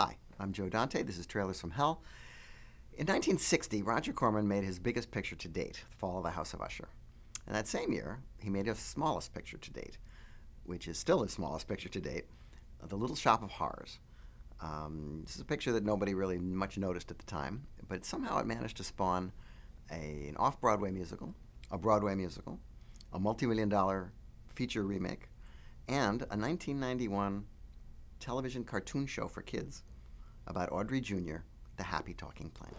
Hi, I'm Joe Dante. This is Trailers from Hell. In 1960, Roger Corman made his biggest picture to date, The Fall of the House of Usher. And that same year, he made his smallest picture to date, which is still his smallest picture to date, The Little Shop of Horrors. Um, this is a picture that nobody really much noticed at the time, but somehow it managed to spawn a, an off Broadway musical, a Broadway musical, a multi million dollar feature remake, and a 1991 television cartoon show for kids about Audrey Jr., the happy talking plant.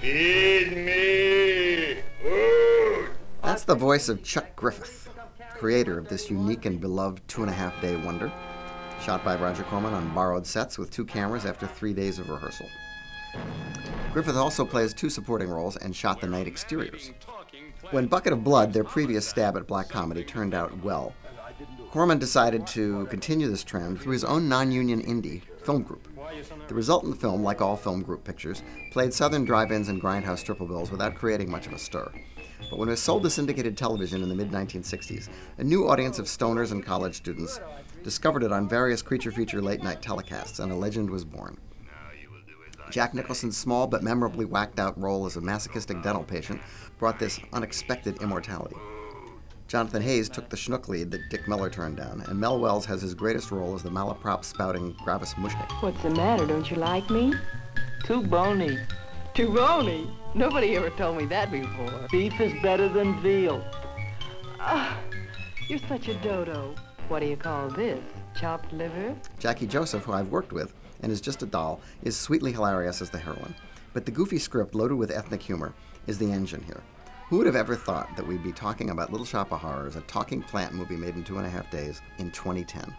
Feed me food. That's the voice of Chuck Griffith, creator of this unique and beloved two and a half day wonder, shot by Roger Corman on borrowed sets with two cameras after three days of rehearsal. Griffith also plays two supporting roles and shot the night exteriors. When Bucket of Blood, their previous stab at black comedy, turned out well, Corman decided to continue this trend through his own non union indie film group. The resultant film, like all film group pictures, played southern drive ins and grindhouse triple bills without creating much of a stir. But when it was sold to syndicated television in the mid 1960s, a new audience of stoners and college students discovered it on various creature feature late night telecasts, and a legend was born. Jack Nicholson's small but memorably whacked out role as a masochistic dental patient brought this unexpected immortality. Jonathan Haze took the schnook lead that Dick Miller turned down, and Mel Welles has his greatest role as the malaprop spouting Gravis Mushnick. What's the matter? Don't you like me? Too bony. Too bony? Nobody ever told me that before. Beef is better than veal. Ah, you're such a dodo. What do you call this? Chopped liver? Jackie Joseph, who I've worked with and is just a doll, is sweetly hilarious as the heroine. But the goofy script, loaded with ethnic humor, is the engine here. Who would have ever thought that we'd be talking about Little Shop of Horrors, a talking plant movie made in two and a half days, in 2010?